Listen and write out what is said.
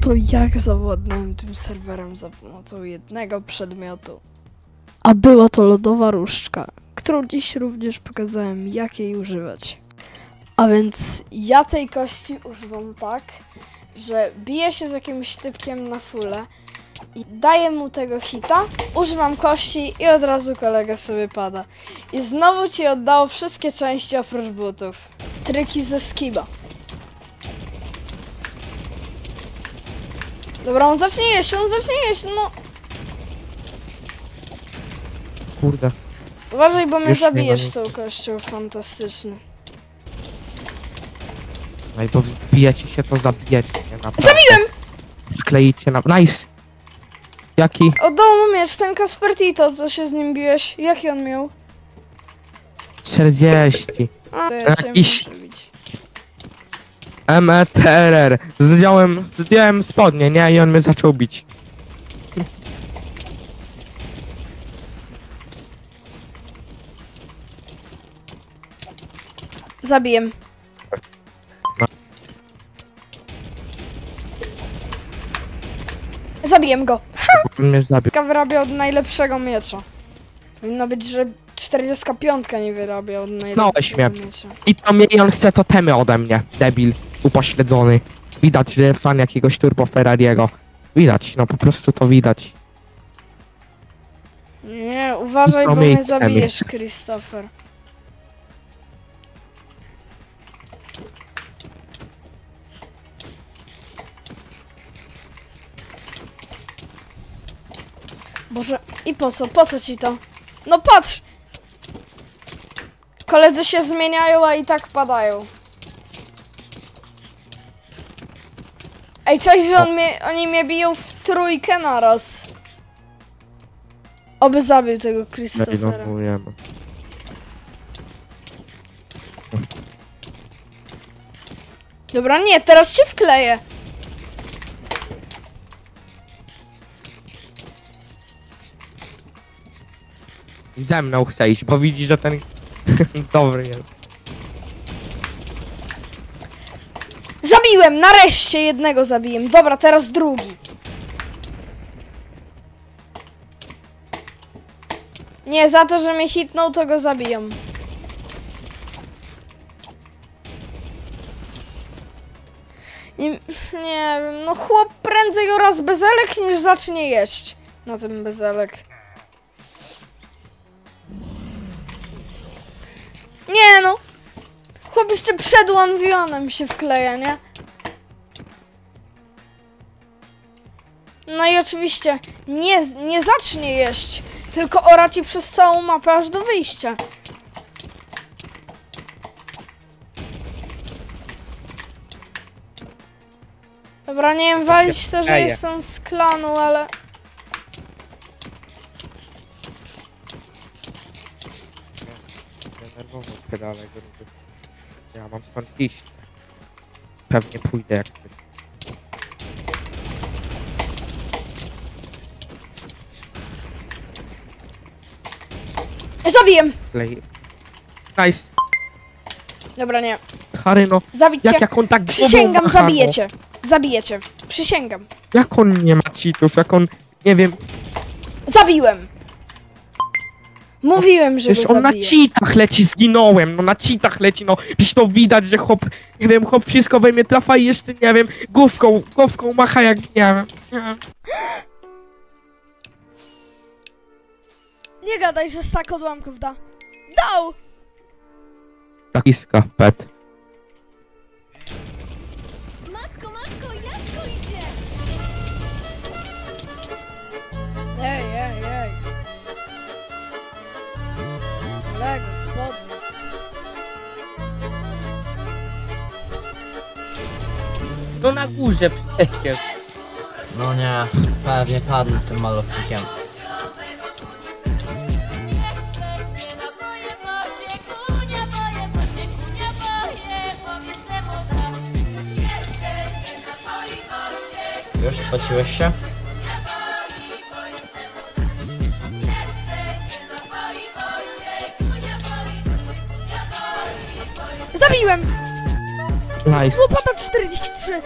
Oto jak zawładnąłem tym serwerem za pomocą jednego przedmiotu. A była to lodowa różdżka, którą dziś również pokazałem jak jej używać. A więc ja tej kości używam tak, że biję się z jakimś typkiem na fulę i daję mu tego hita, używam kości i od razu kolega sobie pada. I znowu ci oddało wszystkie części oprócz butów. Tryki ze skiba. Dobra, on zacznie jeść, on zacznie jeść, no. Kurde. Uważaj, bo mnie Już zabijesz z tą kością, fantastyczny. No i bo wbijecie się, to zabijecie. Nie, naprawdę. Zabiłem! Przykleicie na... Nice! Jaki? Oddał mu miecz, ten Kaspertito, co się z nim biłeś. Jaki on miał? 40. A, to ja cię Jakiś- muszę bić. METRR. Zdjąłem, zdjąłem spodnie, nie? I on mnie zaczął bić. Zabijem. No. Zabijem go. On mnie zabił. Ka wyrabia od najlepszego miecza. Powinno być, że 45 nie wyrabia od najlepszego mnie. miecza. I to mnie, i on chce totemy ode mnie. Debil. Upośledzony. Widać, że fan jakiegoś turbo Ferrariego. Widać, no po prostu to widać. Nie, uważaj, bo mnie zabijesz. Christopher. Boże, i po co? Po co ci to? No patrz! Koledzy się zmieniają, a i tak padają. Ej, cześć, że on mnie, oni mnie biją w trójkę naraz. Oby zabił tego No Christophera. wiemy. Dobra, nie, teraz się wkleję. I ze mną chce iść, bo widzi, że ten dobry jest. Zabiłem, nareszcie jednego zabiłem. Dobra, teraz drugi. Nie, za to, że mnie hitnął, to go zabijam. I, nie wiem, no chłop prędzej oraz bezelek niż zacznie jeść na tym bezelek. Jeszcze przed One się wkleja, nie? No i oczywiście nie, nie zacznie jeść, tylko ora ci przez całą mapę aż do wyjścia. Dobra, nie wiem, walić to, że jestem z klanu, ale... Denerwował pedale gruby. Ja mam stąd iść. Pewnie pójdę jak ty. Zabijem! Klej. Nice. Dobra, nie. Harry, no. Zabić Jak, cię. jak on tak głową Przysięgam, macha, no. zabijecie. Zabijecie. Przysięgam. Jak on nie ma cheatów, jak on, nie wiem, Zabiłem! Mówiłem, że przecież go on na zabiję. cheatach leci, zginąłem, no na cheatach leci, no. Przecież to widać, że chłop, nie wiem, chłop wszystko we mnie trafa i jeszcze, nie wiem, główką, główką macha jak, nie wiem. Nie wiem. Nie gadaj, że stak odłamków da. Dał! Takiska, pet. No na górze przecież. No nie, pewnie padnę tym malownikiem. Już spociłeś się? Zabiłem! Nice. Łopata 43!